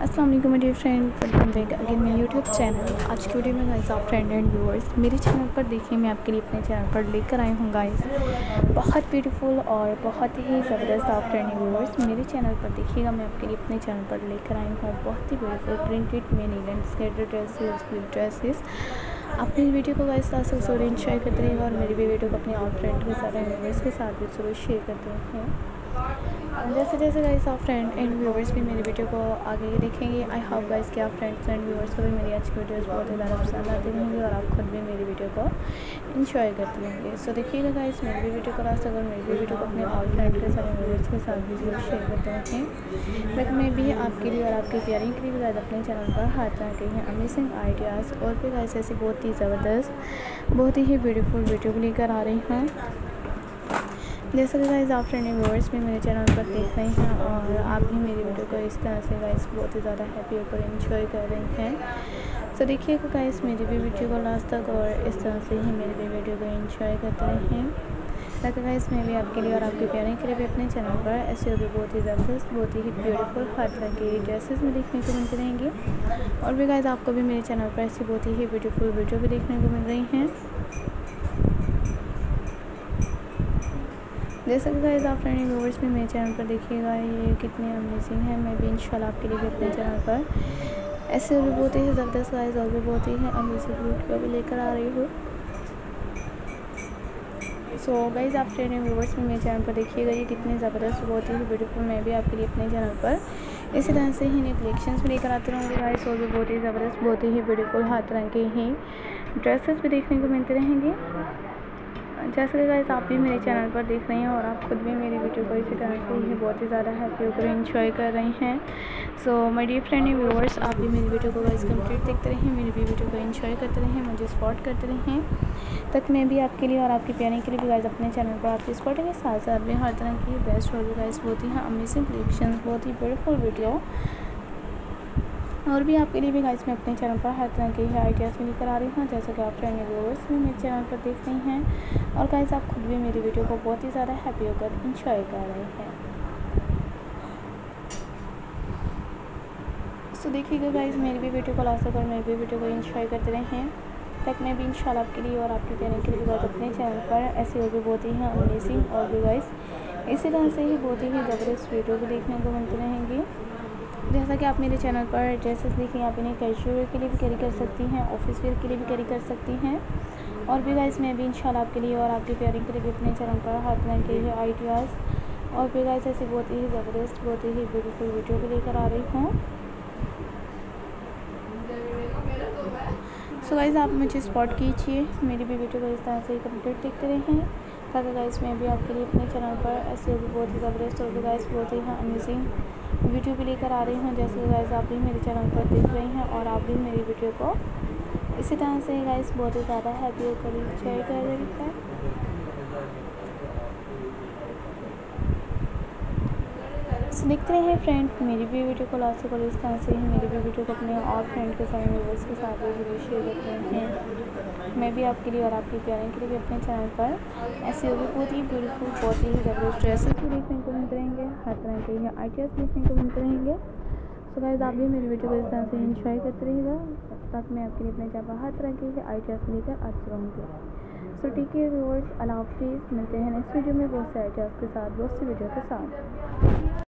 वालेकुम dear friend welcome back again मेरे YouTube channel आज की वीडियो में गाइस आप फ्रेंड एंड व्यूअर्स मेरे चैनल पर देखिए, मैं आपके लिए अपने चैनल पर लेकर आई हूँ गाइस बहुत ब्यूटीफुल और बहुत ही ज़बरदस्त आप फ्रेंड एंड व्यूअर्स मेरे चैनल पर देखिएगा, मैं आपके लिए अपने चैनल पर लेकर आई हूँ. बहुत ही beautiful printed many landscape dresses dresses अपनी वीडियो को गाइस साथ ज़रूर इंजॉय करते रहेगा और मेरी भी वीडियो को अपने और फ्रेंड के साथ व्यूवर्स के साथ भी ज़रूर शेयर करते हैं जैसे जैसे गाइस आप फ्रेंड एंड व्यूवर्स भी मेरी वीडियो को आगे देखेंगे आई होप गाइस कि आप फ्रेंड्स एंड व्यूवर्स को भी मेरी आज की वीडियोस बहुत ही ज़्यादा पसंद आती रहेंगी और आप खुद भी मेरी वीडियो को इन्जॉय करते रहेंगे सो देखिएगा गाइस मेरी भी वीडियो को लास्ट अगर मेरी भी वीडियो को अपने ऑल फ्रेंड के साथ व्यूवर्स के साथ भी ज़रूर शेयर करते रहें बट मैं भी आपके लिए और आपकी प्यारिंग के लिए भी अपने चैनल पर हाथ रखे हैं अमेजिंग आइडियाज़ और भी गाइस ऐसी बहुत ही ज़बरदस्त, बहुत ही ब्यूटीफुल वीडियो लेकर आ रही हूँ। जैसे कि गाइज़ आप फ्रेंड व्यूअर्स भी मेरे चैनल पर देख रहे हैं और आप भी मेरी वीडियो को इस तरह से गाइस बहुत ही ज़्यादा हैप्पी होकर इन्जॉय कर रहे हैं। तो देखिएगा गाइस मेरी भी वीडियो को लास्ट तक और इस तरह से ही मेरी भी वीडियो को इन्जॉय करते हैं ताकि गाइस मैं भी आपके लिए और आपके प्यारे के लिए भी अपने चैनल पर ऐसे भी बहुत ही ज़बरदस्त बहुत ही ब्यूटीफुल हर तरह की ड्रेसेस में देखने को मिलती रहेंगी। और भी गाइस आपको भी मेरे चैनल पर ऐसी बहुत ही ब्यूटीफुल वीडियो भी देखने को मिल रही हैं। जैसे कि गाइस आप फ्रेंड व्यूवर्स भी मेरे चैनल पर देखिएगा, ये कितने अमेजिंग है। मैं भी इंशाल्लाह आपके लिए भी अपने चैनल पर ऐसे भी बहुत ही ज़बरदस्त गाइस और भी बहुत ही है अमेजिंग वीडियो भी लेकर आ रही हूँ। सो गाइज़ आप फ्रेंड व्यूवर्स भी मेरे चैनल पर देखिएगा, ये कितने ज़बरदस्त, बहुत ही ब्यूटीफुल मैं भी आपके लिए अपने चैनल पर इसी तरह से ही नए कलेक्शंस भी लेकर आते रहूँगी गाइज़ और भी बहुत ही ज़बरदस्त, बहुत ही ब्यूटीफुल हर तरह के ही ड्रेसेस भी देखने को मिलते रहेंगे। जैसे कि गाइस आप भी मेरे चैनल पर देख रहे हैं और आप खुद भी मेरी वीडियो को इसी तरह से ही बहुत ही ज़्यादा हैप्पी होकर इन्जॉय कर रहे हैं। So my dear friend and viewers आप भी मेरी वीडियो को गाइस कंप्लीट देखते रहें, मेरी भी वीडियो को इन्जॉय करते रहें, मुझे सपोर्ट करते रहें। तक मैं भी आपके लिए और आपकी प्यारे के लिए भी गाइस अपने चैनल पर आपकी सपोर्ट के साथ साथ भी हर तरह की बेस्ट होगी गाइस बहुत ही अमेजिंग कलेक्शन बहुत ही ब्यूटीफुल वीडियो और भी आपके लिए भी गाइस मैं अपने चैनल पर हर तरह के ही आइडियाज़ भी लेकर आ रही हूँ, जैसा कि आप फ्रेंड व्यूवर्स भी मेरे चैनल पर देख रही हैं। और गाइस आप खुद भी मेरी वीडियो को बहुत ही ज़्यादा हैप्पी होकर इंजॉय कर रहे हैं। सो देखिएगा गाइस मेरी भी वीडियो को लास्ट कर मेरी भी वीडियो को इंजॉय करते रहें तक मैं भी इंशाल्लाह आपके लिए और आपके कहने के लिए बात अपने चैनल पर ऐसे और भी बहुत ही हैं अमेजिंग और भी गाइस इसी तरह से ही बहुत ही ज़बरदस्त वीडियो भी देखने को मिलती रहेंगी। जैसा कि आप मेरे चैनल पर ड्रेसेस देखें, आप इन्हें कैजुअल वेयर के लिए भी कैरी कर सकती हैं ऑफ़िस वेयर के लिए भी कैरी कर सकती हैं। और भी गाइस मैं भी इंशाल्लाह आपके लिए और आपकी प्यारिंग के लिए भी अपने चैनल पर हर तरह के आइडियाज़ और भी गाइस ऐसी बहुत ही ज़बरदस्त, बहुत ही ब्यूटीफुल वीडियो भी लेकर आ रही हूँ। सो गाइस आप मुझे स्पॉट कीजिए। मेरी भी वीडियो को इस तरह से कंप्लीट देखते रहें। ताकि गाइस, मैं भी आपके लिए अपने चैनल पर ऐसे भी बहुत ही ज़बरदस्त और गाइस बहुत ही अमेजिंग वीडियो भी लेकर आ रही हूँ। जैसे गाइस, आप भी मेरे चैनल पर देख रही हैं और आप भी मेरी वीडियो को इसी तरह से गाइस बहुत ही ज़्यादा हैप्पी होकर शेयर कर रही है। देखते रहे फ्रेंड मेरी भी वीडियो को लास्ट तक इस तरह से ही मेरी भी वीडियो को अपने और फ्रेंड के साथ व्यूवर्स के साथ भी शेयर करते हैं। मैं भी आपके लिए और आपके प्यारे के लिए भी अपने चैनल पर ऐसे होगी बहुत ही ब्यूटीफुल बहुत ही ज़बरदस्त ड्रेसेस भी देखने को मिलते रहेंगे हर तरह के ये आइडियाज़ देखने को मिलते रहेंगे सो गाइज़ आप भी मेरी वीडियो को इस तरह से इंजॉय करते रहेगा तब तक मैं आपके लिए अपने चैनल पर हर तरह के लिए आइडियाज़ लेकर आती रहूँगी। सो ठीक है व्यूवर्स मिलते हैं नेक्स्ट वीडियो में। बहुत से आइडियाज़ के साथ, बहुत सी वीडियो के साथ।